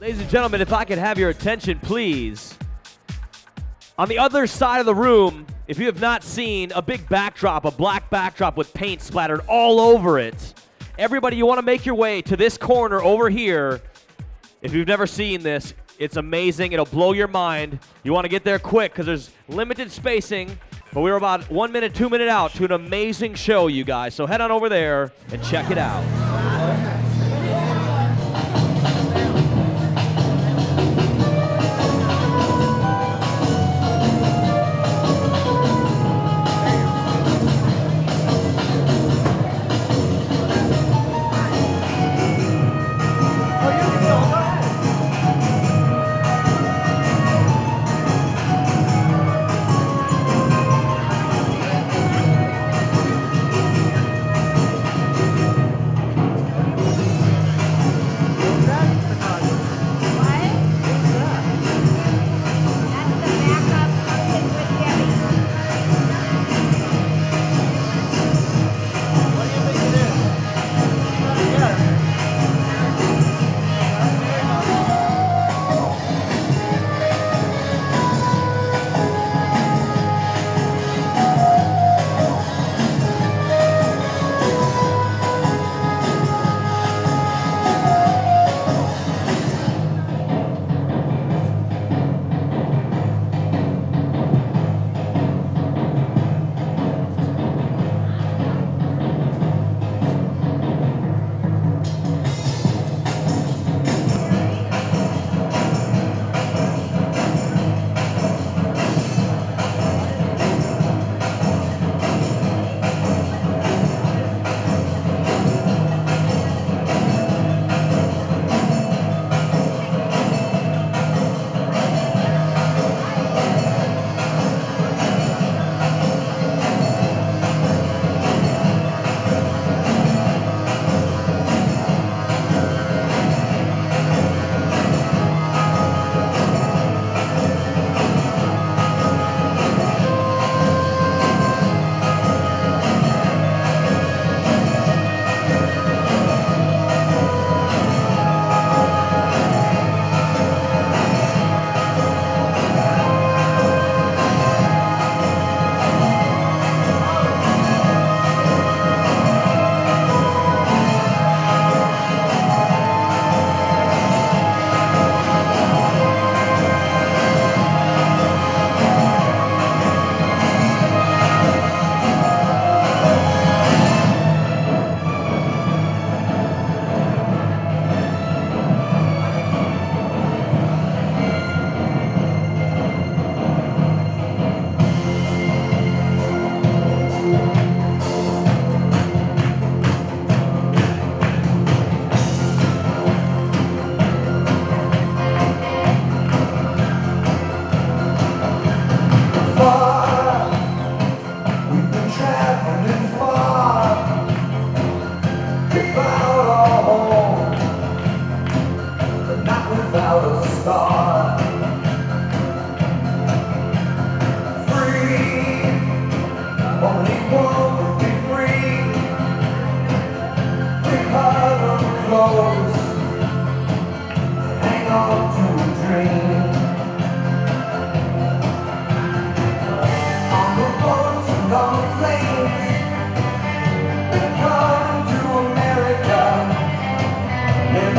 Ladies and gentlemen, if I could have your attention, please. On the other side of the room, if you have not seen a big backdrop, a black backdrop with paint splattered all over it, everybody, you want to make your way to this corner over here. If you've never seen this, it's amazing. It'll blow your mind. You want to get there quick because there's limited spacing. But we are about one minute, two minute out to an amazing show, you guys. So head on over there and check it out. without a home, but not without a star. Free, only one be free. Hang on to.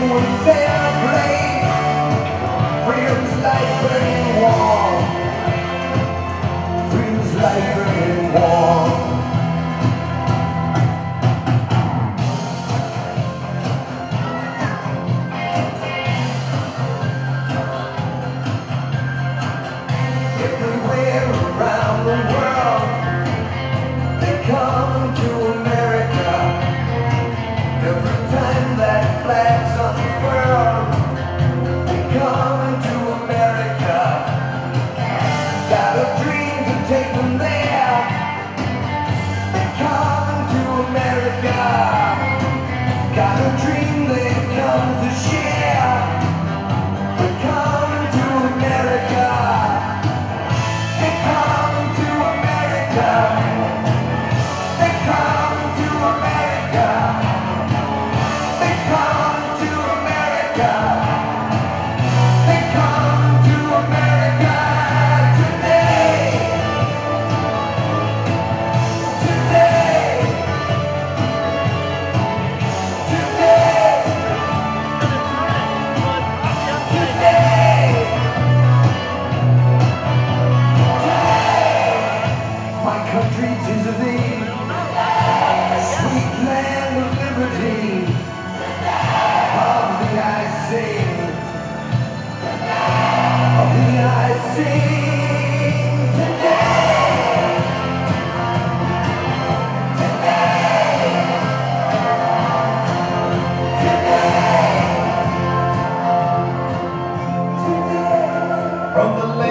um oceano from the land.